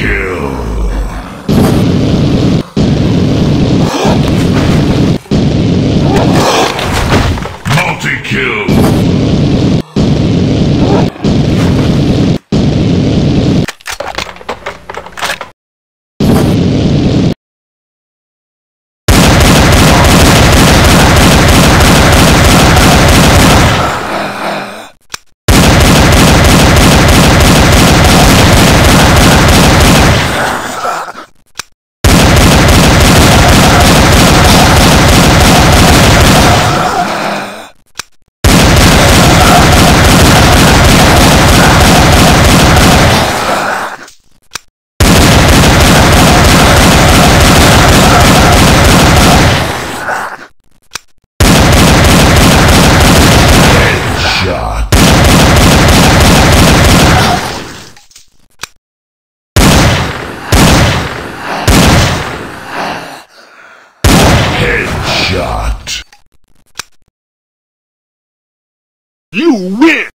kill. Headshot. You win!